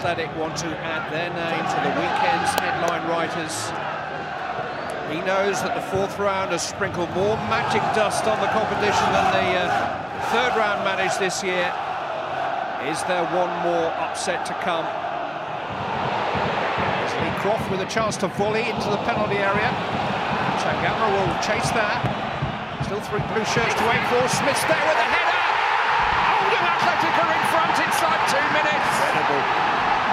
Athletic want to add their name to the weekend's headline writers. He knows that the fourth round has sprinkled more magic dust on the competition than the uh, third round managed this year. Is there one more upset to come? Lee Croft with a chance to volley into the penalty area. Changama will chase that. Still three blue shirts to aim for. Smith's there with a header. Oldham Athletic are in front inside two minutes. Incredible.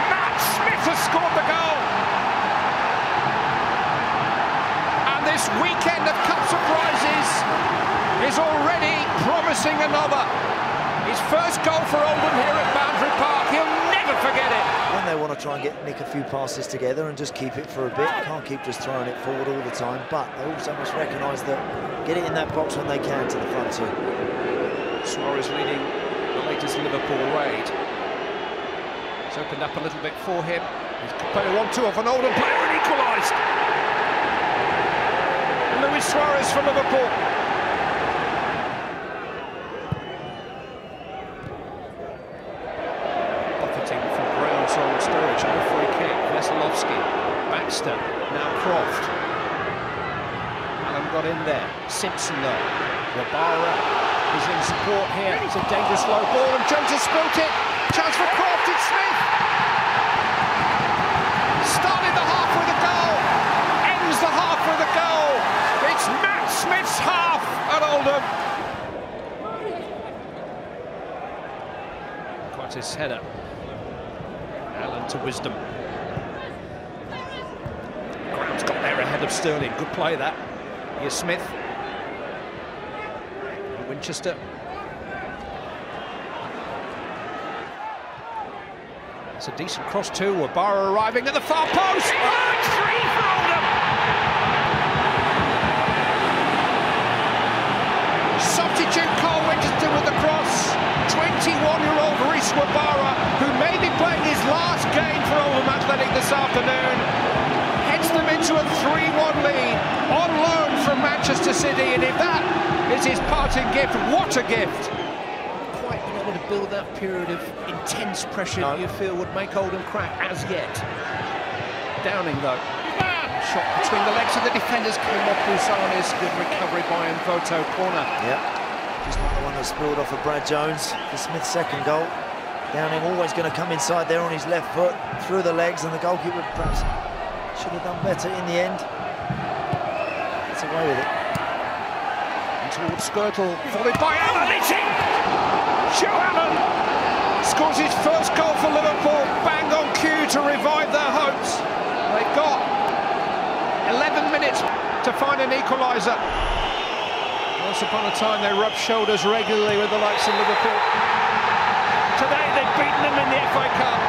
Matt Smith has scored the goal. And this weekend of cup surprises is already promising another. His first goal for Oldham here at Boundary Park. He'll never forget it. When they want to try and get nick a few passes together and just keep it for a bit, can't keep just throwing it forward all the time. But they also must recognise that get it in that box when they can to the front two. Suarez leading the latest Liverpool raid. It's opened up a little bit for him. He's played a 1-2 off an Oldham player and equalised. Luis Suarez for Liverpool. Buffeting from grounds on Sturridge and a free kick. Wesolowski, Baxter, now Croft. Allen got in there. Simpson though. Wabara is in support here. It's a dangerous low ball and Jones has spilt it. Chance for Croft, it's Smith. Started the half with a goal. Ends the half with a goal. It's Matt Smith's half at Oldham. His header. Allen to wisdom. Ground's got there ahead of Sterling. Good play that. Here's Smith. Winchester. It's a decent cross too. Wabara arriving at the far post. Oh, 21-year-old Reece Wabara, who may be playing his last game for Oldham Athletic this afternoon, heads them into a 3-1 lead on loan from Manchester City. And if that is his parting gift, what a gift! Quite been able to build that period of intense pressure No. you feel would make Oldham crack as yet. Downing though. Shot between the legs of the defenders came off Bouzanis. Good recovery by Mvoto. Corner. Yeah, just not the one that spilled off of Brad Jones for Smith's second goal. Downing always going to come inside there on his left foot, through the legs, and the goalkeeper perhaps should have done better in the end. Gets away with it. And towards Skrtel, followed by Allen. Joe Allen scores his first goal for Liverpool. Bang on cue to revive their hopes. They've got 11 minutes to find an equaliser. Once upon a time, they rubbed shoulders regularly with the likes of Liverpool. Today, they've beaten them in the FA Cup.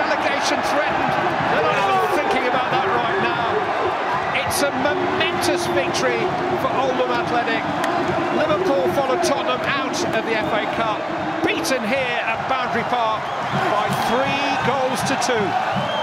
Relegation threatened. They're not even thinking about that right now. It's a momentous victory for Oldham Athletic. Liverpool followed Tottenham out of the FA Cup, beaten here at Boundary Park by three goals to two.